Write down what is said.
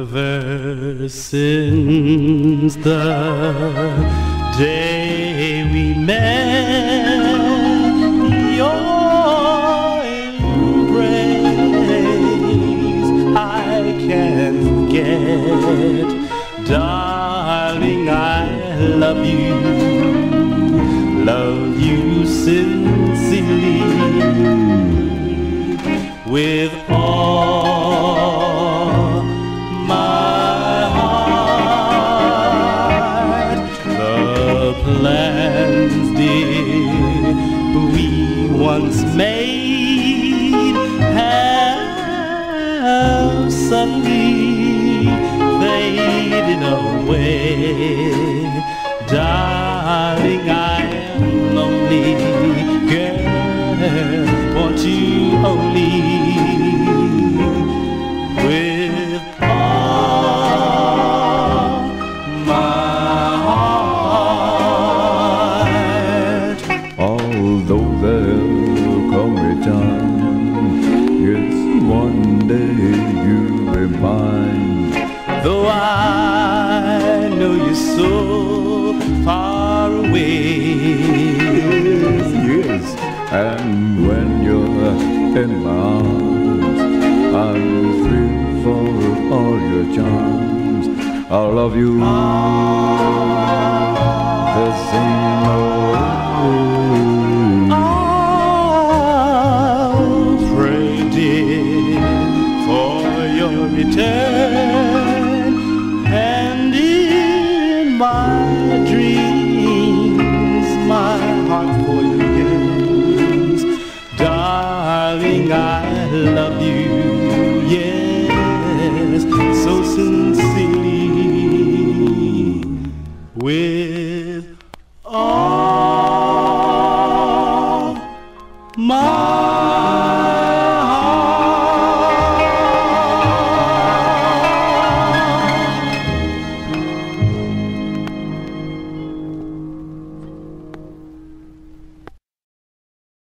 Ever since the day we met, your embrace I can't forget. Darling, I love you, love you sincerely with once made have suddenly faded away. Darling, I am lonely, girl. Want you only one day you'll be mine. Though I know you're so far away. Yes, and when you're in my arms, I'm free for all your charms. I love you. Ah. The same and in my dreams, my heart for you. Darling, I love you, yes, so sincerely, with all my